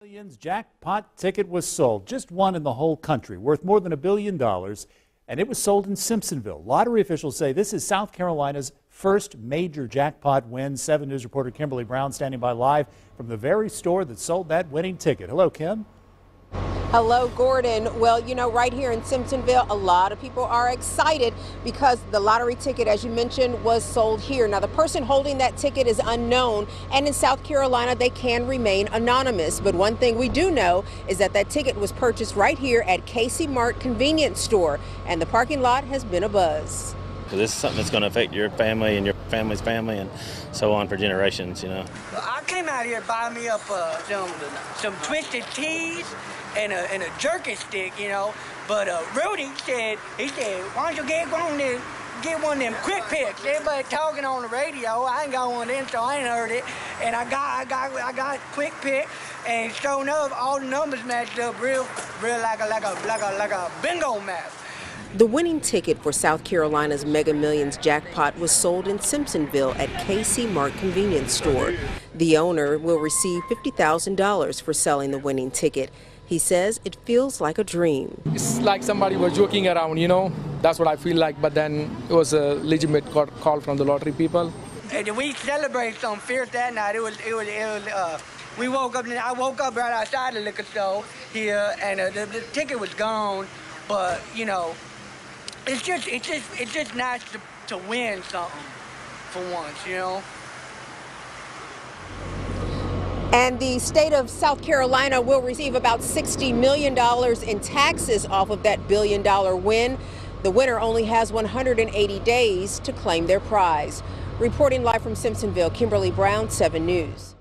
Millions jackpot ticket was sold, just one in the whole country, worth more than a billion dollars, and it was sold in Simpsonville. Lottery officials say this is South Carolina's first major jackpot win. 7 News reporter Kimberly Brown standing by live from the very store that sold that winning ticket. Hello, Kim. Hello, Gordon. Well, you know, right here in Simpsonville, a lot of people are excited because the lottery ticket, as you mentioned, was sold here. Now, the person holding that ticket is unknown, and in South Carolina, they can remain anonymous. But one thing we do know is that that ticket was purchased right here at KC Mart Convenience Store, and the parking lot has been a buzz. This is something that's going to affect your family and your family's family and so on for generations, you know. I came out here buy me up uh, some some twisted teas and a, and a jerky stick, you know. But uh, Rudy said, he said, why don't you get one of get one of them quick picks. Everybody talking on the radio. I ain't got one them, so I ain't heard it. And I got, I got, I got quick pick. And sure enough, all the numbers matched up real, real like a, like a, like a, like a bingo map. The winning ticket for South Carolina's Mega Millions jackpot was sold in Simpsonville at KC Mart convenience store. The owner will receive $50,000 for selling the winning ticket. He says it feels like a dream. It's like somebody was joking around, you know. That's what I feel like. But then it was a legitimate call from the lottery people. And we celebrated some fierce that night. It was, it was, it was. Uh, we woke up. And I woke up right outside the liquor store here, and uh, the, the ticket was gone. But you know, it's just it's just it's just nice to, to win something for once, you know. And the state of South Carolina will receive about $60 million in taxes off of that billion dollar win. The winner only has 180 days to claim their prize. Reporting live from Simpsonville, Kimberly Brown, 7 News.